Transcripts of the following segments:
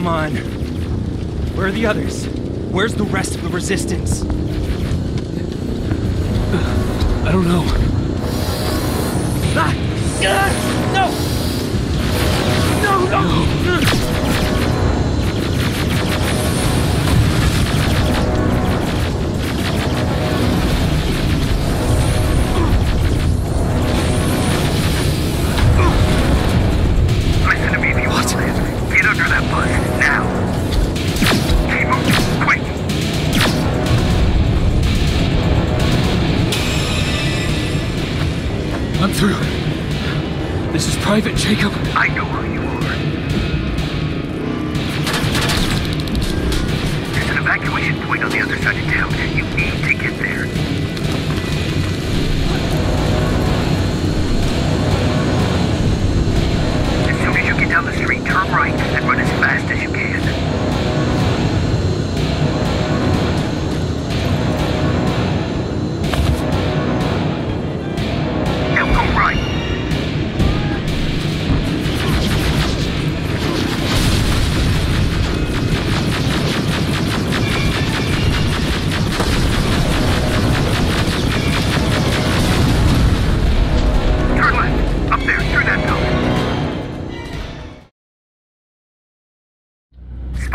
Come on. Where are the others? Where's the rest of the resistance? I don't know. Ah! Ah! Private Jacob. I know who you are. There's an evacuation point on the other side of town. You need to get there.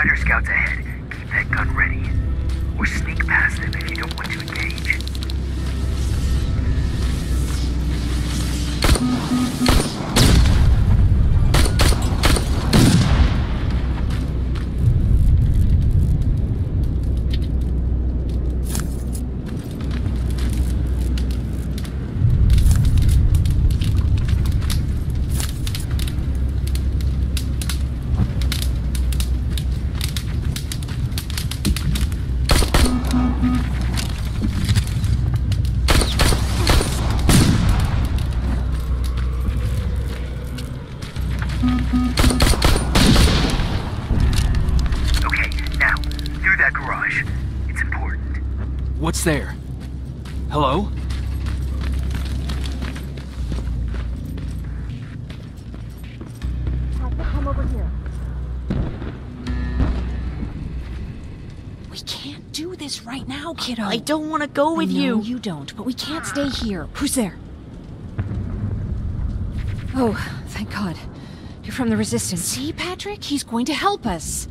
Spider scouts ahead. Keep that gun ready. Or sneak past them if you don't want to engage. What's there? Hello? We can't do this right now, kiddo. I don't want to go with I know you. You don't, but we can't stay here. Who's there? Oh, thank God. You're from the Resistance. See, Patrick? He's going to help us.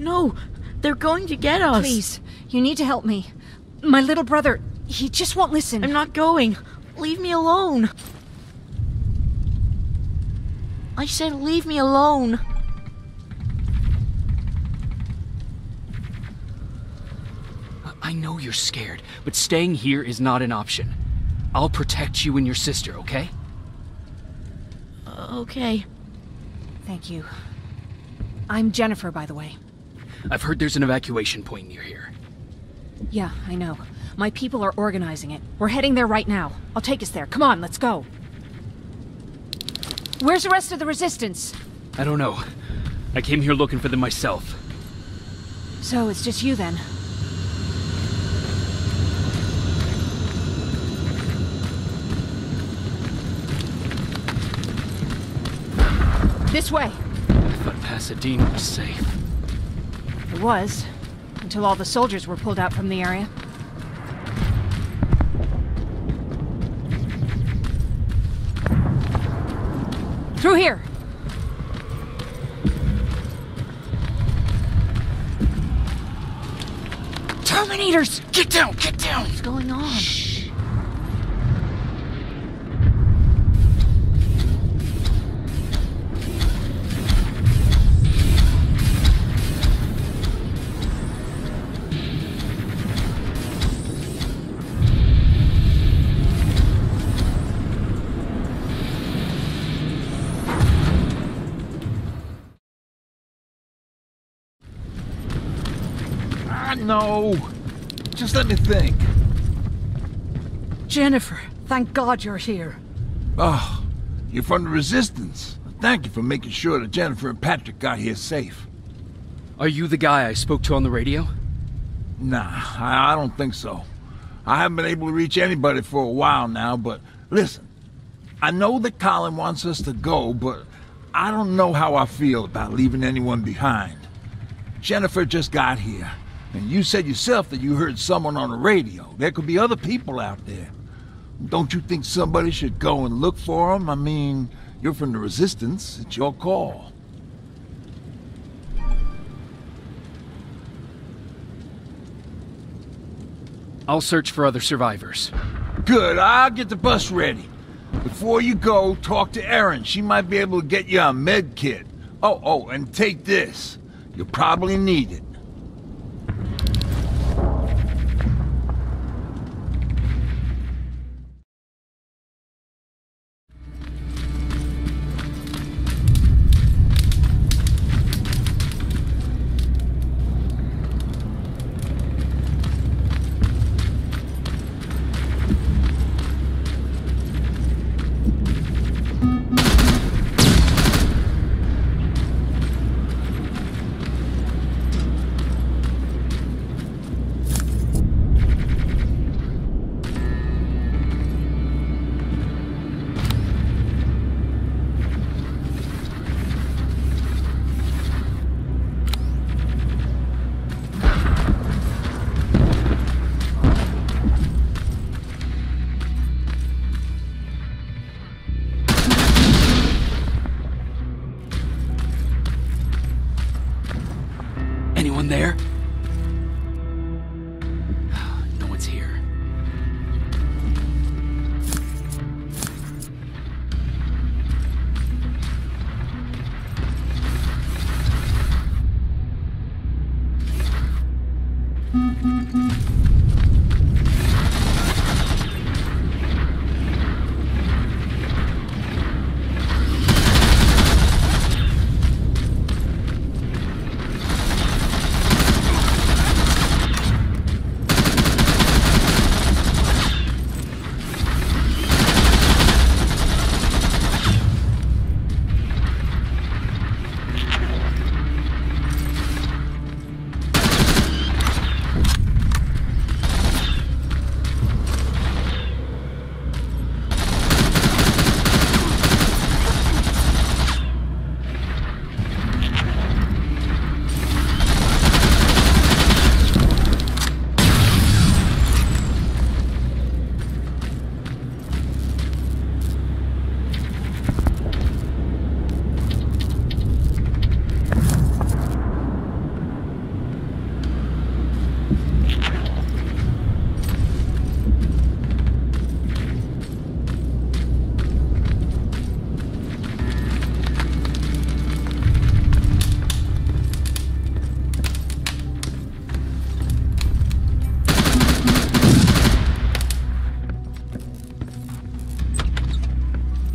No, they're going to get us. Please, you need to help me. My little brother, he just won't listen. I'm not going. Leave me alone. I said leave me alone. I know you're scared, but staying here is not an option. I'll protect you and your sister, okay? Uh, okay. Thank you. I'm Jennifer, by the way. I've heard there's an evacuation point near here. Yeah, I know. My people are organizing it. We're heading there right now. I'll take us there. Come on, let's go. Where's the rest of the Resistance? I don't know. I came here looking for them myself. So it's just you then. This way. I thought Pasadena was safe. It was. Until all the soldiers were pulled out from the area. Through here. Terminators! Get down! Get down! What's going on? Ah, no. Just let me think. Jennifer, thank God you're here. Oh, you're from the Resistance. Thank you for making sure that Jennifer and Patrick got here safe. Are you the guy I spoke to on the radio? Nah, I, I don't think so. I haven't been able to reach anybody for a while now, but listen. I know that Colin wants us to go, but I don't know how I feel about leaving anyone behind. Jennifer just got here, and you said yourself that you heard someone on the radio. There could be other people out there. Don't you think somebody should go and look for them? I mean, you're from the Resistance. It's your call. I'll search for other survivors. Good, I'll get the bus ready. Before you go, talk to Erin. She might be able to get you a med kit. Oh, oh, and take this. You'll probably need it. Mm-hmm.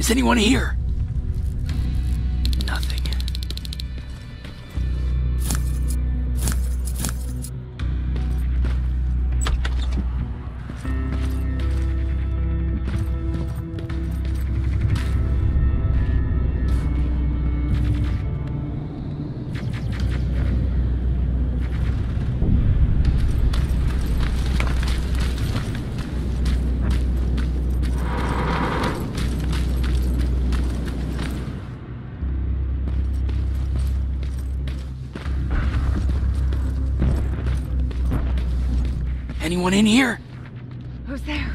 Is anyone here? Anyone in here? Who's there?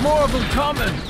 More of